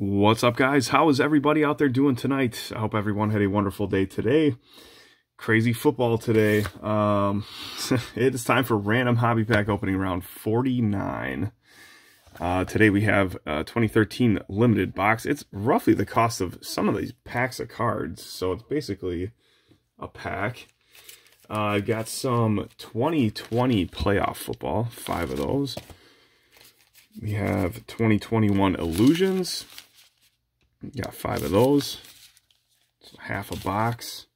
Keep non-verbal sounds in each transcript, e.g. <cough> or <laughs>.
What's up, guys? How is everybody out there doing tonight? I hope everyone had a wonderful day today. Crazy football today. Um, <laughs> it is time for random hobby pack opening round 49. Uh, today we have a 2013 limited box. It's roughly the cost of some of these packs of cards, so it's basically a pack. I uh, got some 2020 playoff football, five of those. We have 2021 Illusions, Got five of those. So half a box.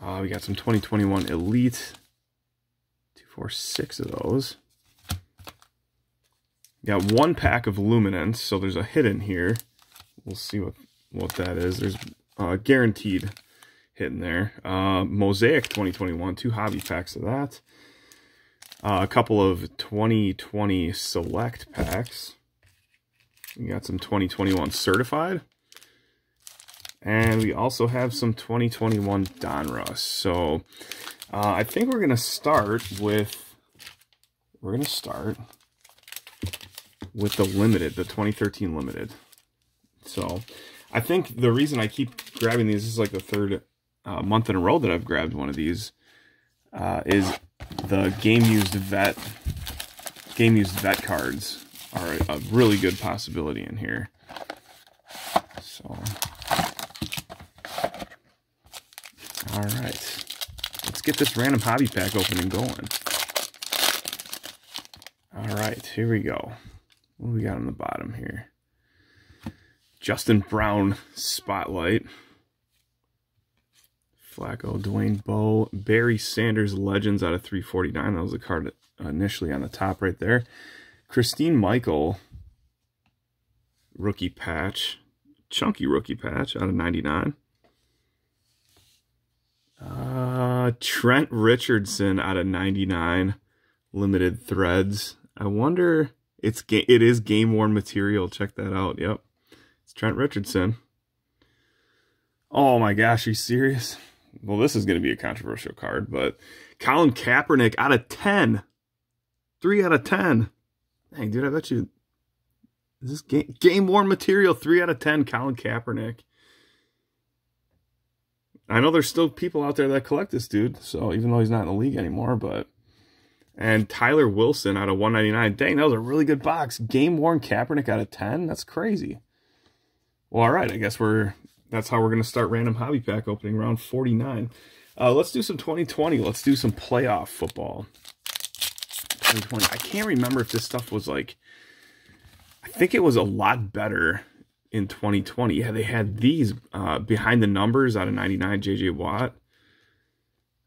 Uh, we got some 2021 Elite. Two, four, six of those. Got one pack of Luminance, so there's a hidden here. We'll see what, what that is. There's uh, guaranteed hidden there. Uh, Mosaic 2021, two hobby packs of that. Uh, a couple of 2020 select packs. We got some 2021 certified. And we also have some 2021 Donruss. So uh, I think we're going to start with, we're going to start with the limited, the 2013 limited. So I think the reason I keep grabbing these, is like the third uh, month in a row that I've grabbed one of these, uh, is the game used vet, game used vet cards are a really good possibility in here. So, all right. Let's get this random hobby pack opening going. All right, here we go. What do we got on the bottom here? Justin Brown Spotlight. Flacco, Dwayne Bowe, Barry Sanders Legends out of 349. That was the card initially on the top right there. Christine Michael, rookie patch, chunky rookie patch out of 99. Uh, Trent Richardson out of 99, limited threads. I wonder, it's it is game worn material. Check that out. Yep, it's Trent Richardson. Oh my gosh, are you serious? Well, this is going to be a controversial card, but Colin Kaepernick out of 10. 3 out of 10. Dang, dude, I bet you is this game game worn material three out of ten. Colin Kaepernick. I know there's still people out there that collect this dude. So even though he's not in the league anymore, but and Tyler Wilson out of 199. Dang, that was a really good box. Game worn Kaepernick out of 10. That's crazy. Well, all right. I guess we're that's how we're gonna start random hobby pack opening round 49. Uh, let's do some 2020. Let's do some playoff football. 2020. I can't remember if this stuff was like, I think it was a lot better in 2020. Yeah, they had these uh, behind the numbers out of 99 JJ Watt.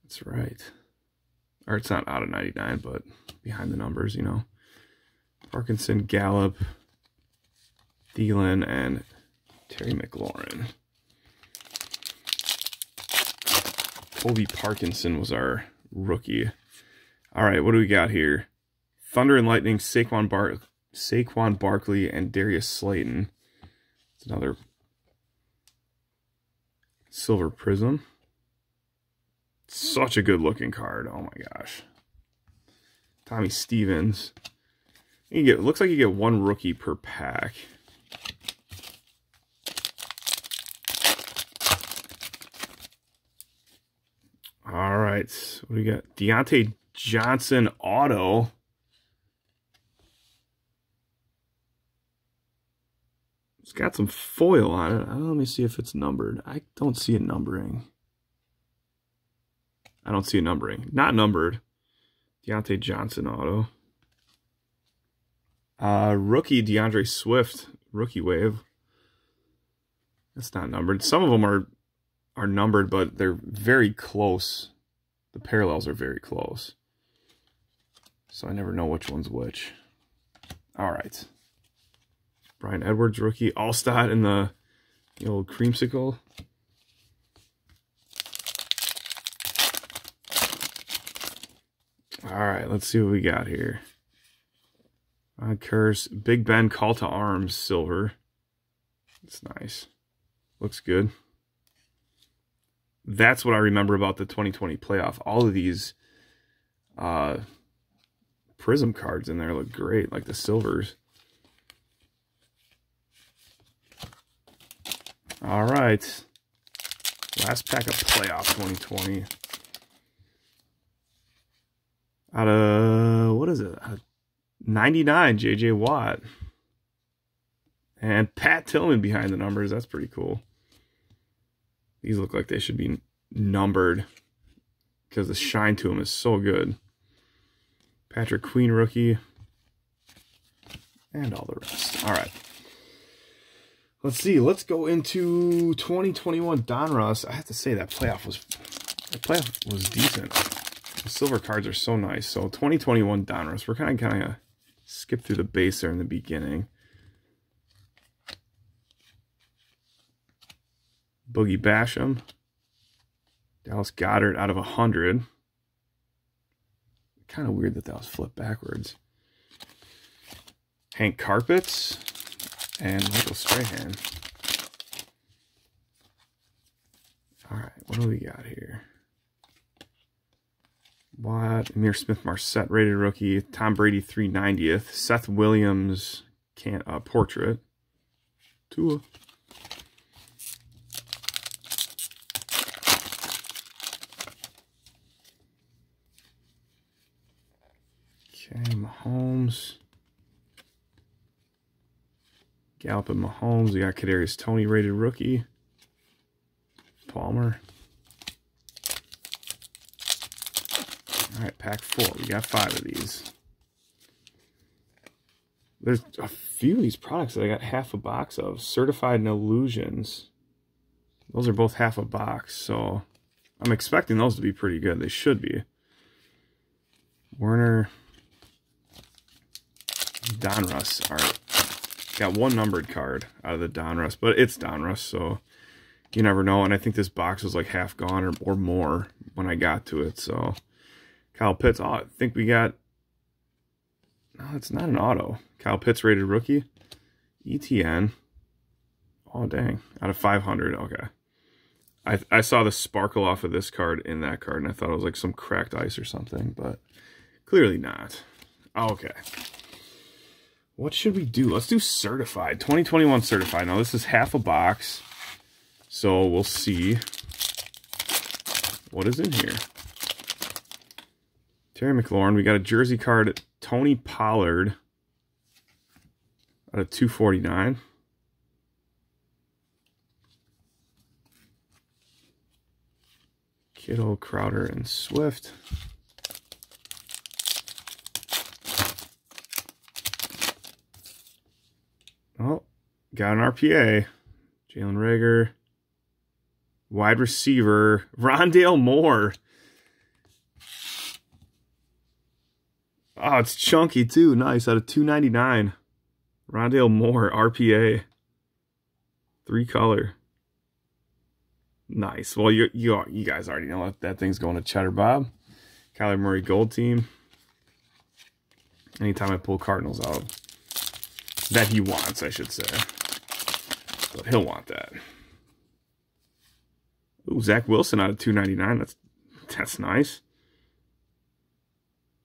That's right. Or it's not out of 99, but behind the numbers, you know. Parkinson, Gallup, Thielen, and Terry McLaurin. Colby Parkinson was our rookie. All right, what do we got here? Thunder and Lightning, Saquon, Bar Saquon Barkley, and Darius Slayton. It's another Silver Prism. Such a good looking card. Oh my gosh. Tommy Stevens. You get looks like you get one rookie per pack. All right. What do we got? Diontae Johnson auto. Got some foil on it. Uh, let me see if it's numbered. I don't see a numbering. I don't see a numbering. Not numbered. Diontae Johnson auto. Uh, rookie DeAndre Swift, rookie wave. That's not numbered. Some of them are are numbered, but they're very close. The parallels are very close. So I never know which one's which. All right. Bryan Edwards, rookie. Alstott in the, the old creamsicle. All right, let's see what we got here. Uh, Curse, Big Ben Call to Arms, silver. It's nice. Looks good. That's what I remember about the 2020 playoff. All of these uh, prism cards in there look great, like the silvers. All right. Last pack of playoff 2020. Out of, what is it? Uh, 99, JJ Watt. And Pat Tillman behind the numbers. That's pretty cool. These look like they should be numbered because the shine to them is so good. Patrick Queen rookie. And all the rest. All right. Let's see. Let's go into 2021 Donruss. I have to say that playoff was that playoff was decent. The silver cards are so nice. So 2021 Donruss. We're kind of kind of skip through the base there in the beginning. Boogie Basham. Dallas Goedert out of 100. Kind of weird that that was flipped backwards. Hank Carpets and Michael Strahan. All right, what do we got here? What? Ihmir Smith-Marsette rated rookie. Tom Brady 390th. Seth Williams can't uh, portrait. Tua. Okay, Mahomes. Gallup and Mahomes. We got Kadarius Toney rated rookie. Palmer. All right, pack four. We got five of these. There's a few of these products that I got half a box of. Certified and Illusions. Those are both half a box, so I'm expecting those to be pretty good. They should be. Werner. Donruss art. Got one numbered card out of the Donruss, but it's Donruss, so you never know. And I think this box was like half gone or, or more when I got to it, so... Kyle Pitts. Oh, I think we got... No, it's not an auto. Kyle Pitts rated rookie. ETN. Oh, dang. Out of 500. Okay. I, I saw the sparkle off of this card in that card, and I thought it was like some cracked ice or something, but clearly not. Okay. What should we do? Let's do certified. 2021 certified. Now, this is half a box. So, we'll see what is in here. Terry McLaurin. We got a jersey card. Tony Pollard. Out of 249. Kittle, Crowder, and Swift. Oh, got an RPA. Jalen Reagor. Wide receiver. <laughs> Rondale Moore. Oh, it's chunky too. Nice. Out of 299. Rondale Moore, RPA. Three color. Nice. Well, you you you guys already know that, that thing's going to Cheddar Bob. Kyler Murray Gold Team. Anytime I pull Cardinals out, that he wants, I should say. He'll want that. Ooh, Zach Wilson out of 299. That's that's nice.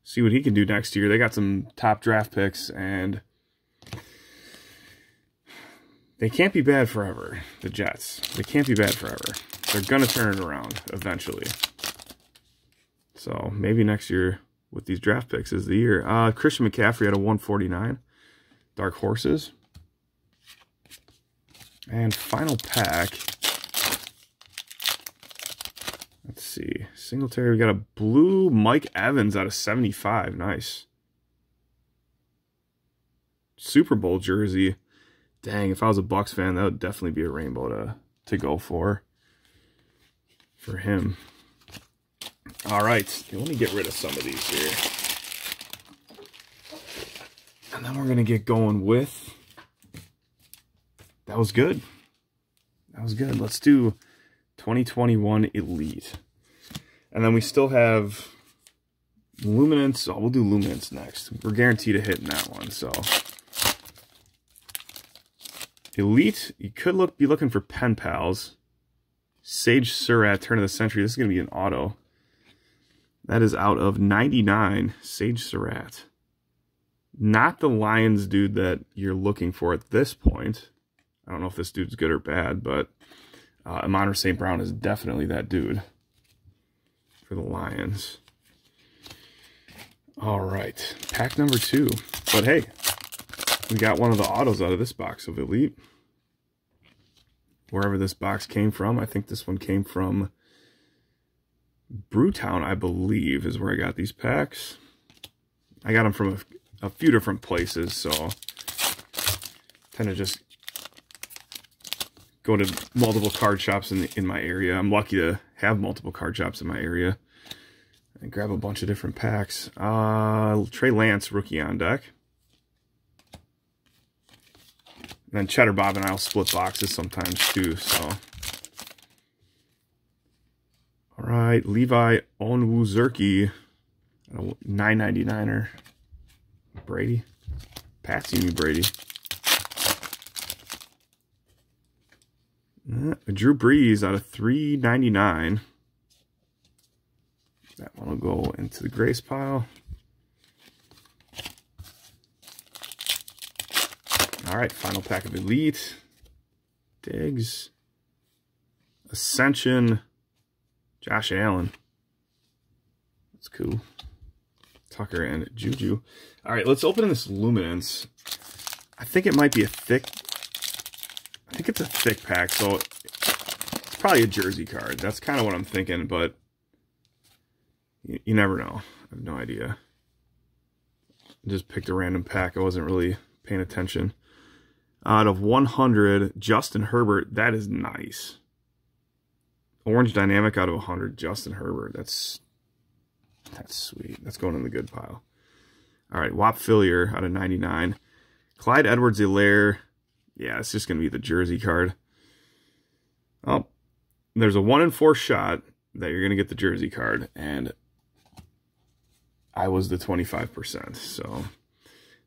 See what he can do next year. They got some top draft picks and they can't be bad forever, the Jets. They can't be bad forever. They're to turn it around eventually. So maybe next year with these draft picks is the year. Uh, Christian McCaffrey at a 149. Dark Horses. And final pack. Let's see. Singletary, we got a blue Mike Evans out of 75. Nice. Super Bowl jersey. Dang, if I was a Bucs fan, that would definitely be a rainbow to, to go for. For him. All right, let me get rid of some of these here. And then we're going to get going with... That was good. That was good. Let's do 2021 Elite. And then we still have Luminance. Oh, we'll do Luminance next. We're guaranteed a hit in that one, so... Elite, you could look be looking for pen pals. Sage Surratt, turn of the century. This is going to be an auto. That is out of 99, Sage Surratt. Not the Lions dude that you're looking for at this point. I don't know if this dude's good or bad, but uh, Amon St. Brown is definitely that dude for the Lions. All right, pack number two. But hey, we got one of the autos out of this box of Elite. Wherever this box came from, I think this one came from Brewtown, I believe, is where I got these packs. I got them from a, a few different places, so tend to just go to multiple card shops in, the, in my area. I'm lucky to have multiple card shops in my area. And grab a bunch of different packs. Uh, Trey Lance, rookie on deck. And then Cheddar Bob and I'll split boxes sometimes too, so. All right, Levi Onwuzurike, 9.99er. Brady. Patsy me Brady. Drew Brees out of 399. That one will go into the grace pile. All right, final pack of Elite. Diggs. Ascension. Josh Allen. That's cool. Tucker and Juju. All right, let's open this Luminance. I think it might be a thick... I think it's a thick pack, so it's probably a jersey card. That's kind of what I'm thinking, but you, you never know. I have no idea. I just picked a random pack. I wasn't really paying attention. Out of 100, Justin Herbert. That is nice. Orange Dynamic out of 100, Justin Herbert. That's that's sweet. That's going in the good pile. All right, Wap Phillier out of 99. Clyde Edwards-Helaire. Yeah, it's just going to be the jersey card. Oh, there's a 1 in 4 shot that you're going to get the jersey card. And I was the 25%. So,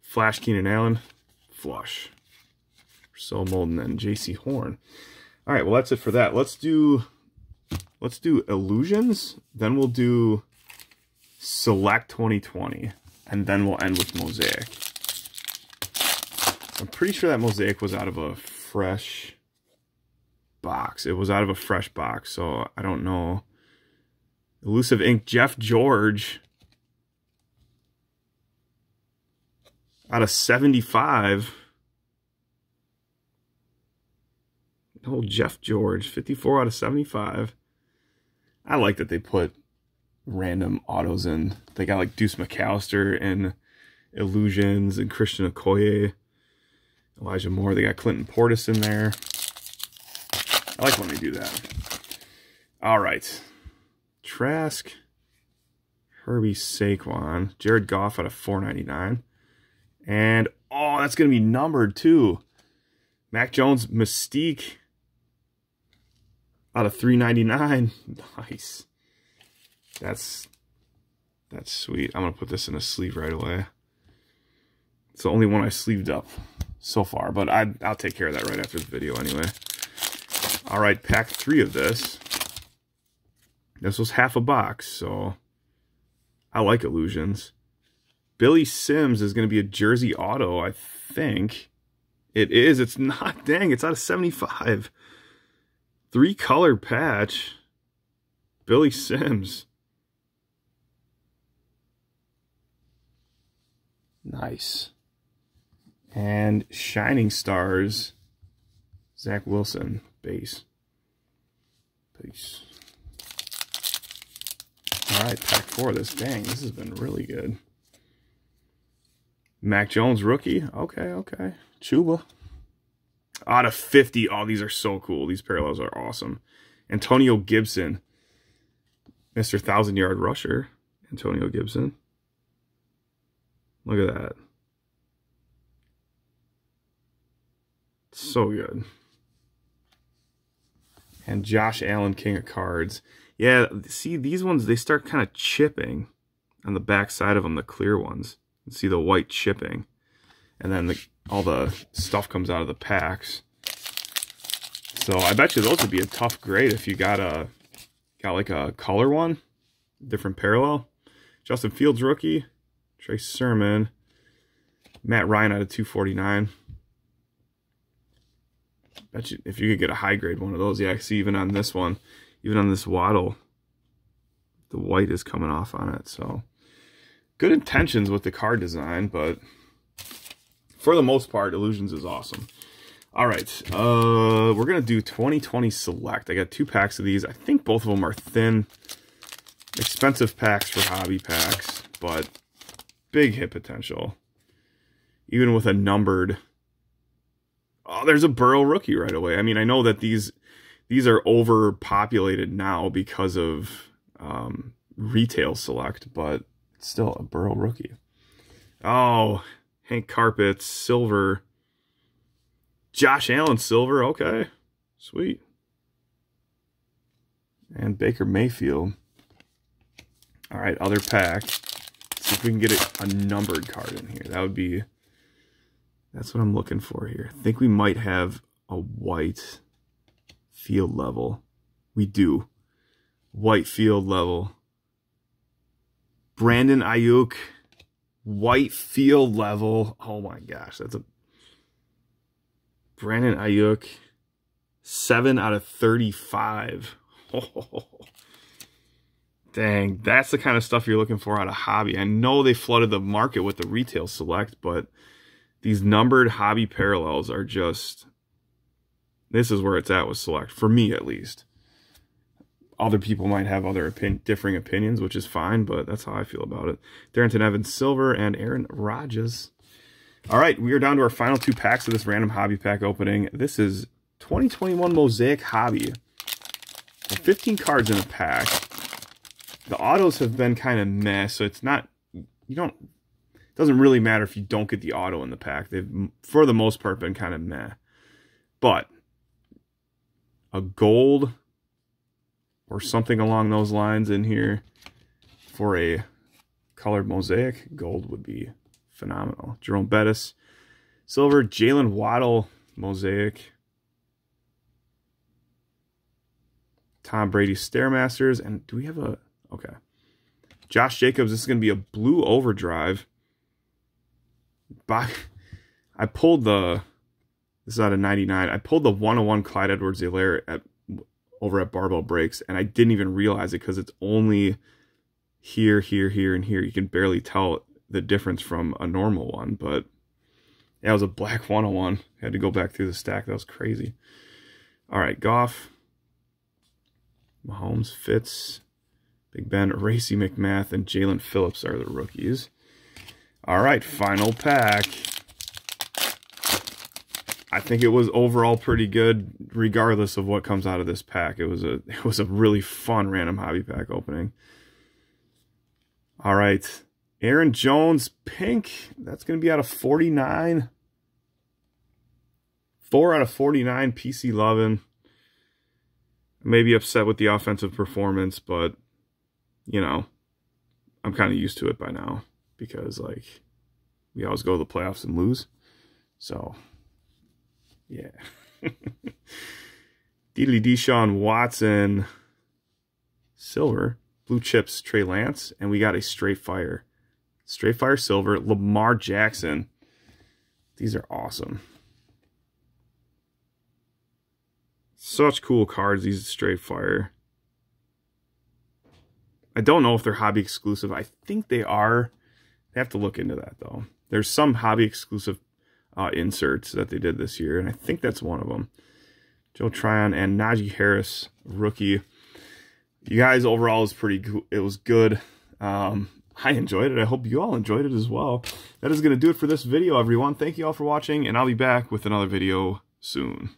Flash Keenan Allen, flush. So Molden and Jaycee Horn. All right, well, that's it for that. Let's do, let's do Illusions. Then we'll do Select 2020. And then we'll end with Mosaic. I'm pretty sure that Mosaic was out of a fresh box. It was out of a fresh box, so I don't know. Elusive Ink, Jeff George. Out of 75. Oh, Jeff George, 54 out of 75. I like that they put random autos in. They got like Deuce McAllister and Illusions and Christian Okoye, Elijah Moore. They got Clinton Portis in there. I like when they do that. All right. Trask, Herbie Saquon, Jared Goff out of 499. And, oh, that's going to be numbered too. Mac Jones, Mystique out of 399. <laughs> Nice. That's that's sweet. I'm going to put this in a sleeve right away. It's the only one I sleeved up so far, but I, I'll take care of that right after the video anyway. All right, pack three of this. This was half a box, so I like illusions. Billy Sims is going to be a jersey auto, I think. It is. It's <laughs> not. Dang, it's out of 75. Three color patch. Billy Sims. Nice. And Shining Stars, Zach Wilson, base. Peace. All right, pack four of this. Dang, this has been really good. Mac Jones, rookie. Okay, okay. Chuba. Out of 50. Oh, these are so cool. These parallels are awesome. Antonio Gibson. Mr. Thousand Yard Rusher. Antonio Gibson. Look at that. So good. And Josh Allen, King of Cards. Yeah, see, these ones, they start kind of chipping on the back side of them, the clear ones. You see the white chipping. And then the, all the stuff comes out of the packs. So I bet you those would be a tough grade if you got a got like a color one, different parallel. Justin Fields rookie, Trey Sermon, Matt Ryan out of 249. Bet you if you could get a high grade one of those, yeah, I see even on this one, even on this Waddle, the white is coming off on it. So good intentions with the card design, but for the most part, Illusions is awesome. All right, uh, we're going to do 2020 Select. I got two packs of these. I think both of them are thin, expensive packs for hobby packs, but big hit potential. Even with a numbered... Oh, there's a Burrow rookie right away. I mean, I know that these these are overpopulated now because of um, retail select, but still a Burrow rookie. Oh, Hank Carpets, silver. Josh Allen, silver. Okay, sweet. And Baker Mayfield. All right, other pack. Let's see if we can get a, a numbered card in here. That would be, that's what I'm looking for here. I think we might have a white field level. We do. White field level. Brandon Aiyuk, white field level. Oh my gosh, that's a Brandon Aiyuk, seven out of thirty-five. Oh, <laughs> dang, that's the kind of stuff you're looking for out of hobby. I know they flooded the market with the retail select, but these numbered hobby parallels are just. This is where it's at with select for me, at least other people might have other opin differing opinions, which is fine, but that's how I feel about it. Darrynton Evans Silver and Aaron Rodgers. All right, we are down to our final two packs of this random hobby pack opening. This is 2021 Mosaic Hobby. 15 cards in a pack. The autos have been kind of mess so it's not, you don't, it doesn't really matter if you don't get the auto in the pack. They've, for the most part, been kind of meh. But, a gold or something along those lines in here for a colored mosaic. Gold would be phenomenal. Jerome Bettis, silver, Jaylen Waddle, mosaic. Tom Brady Stairmasters. And do we have a... Okay. Josh Jacobs, this is going to be a blue overdrive. I pulled the... This is out of 99. I pulled the 101 Clyde Edwards-Helaire at over at Barbell Breaks, and I didn't even realize it because it's only here, here, here, and here. You can barely tell the difference from a normal one, but yeah, it was a black <laughs> 101. I Had to go back through the stack. That was crazy. All right, Goff, Mahomes, Fitz, Big Ben, Racey McMath, and Jaelan Phillips are the rookies. All right, final pack. I think it was overall pretty good, regardless of what comes out of this pack. It was a <laughs> it was a really fun random hobby pack opening. All right, Aaron Jones pink. That's going to be out of 49. Four out of 49. PC loving. Maybe upset with the offensive performance, but you know, I'm kind of used to it by now because like we always go to the playoffs and lose. So yeah. <laughs> Deedly Deshaun Watson. Silver. Blue chips Trey Lance. And we got a straight fire. Straight fire silver. Lamar Jackson. These are awesome. Such cool cards, these straight fire. I don't know if they're hobby exclusive. I think they are. I have to look into that though. There's some hobby exclusive uh, inserts that they did this year, and I think that's one of them. Joe Tryon and Najee Harris, rookie. You guys, overall, was pretty. Good. It was good. Um, I enjoyed it. I hope you all enjoyed it as well. That is going to do it for this video, everyone. Thank you all for watching, and I'll be back with another video soon.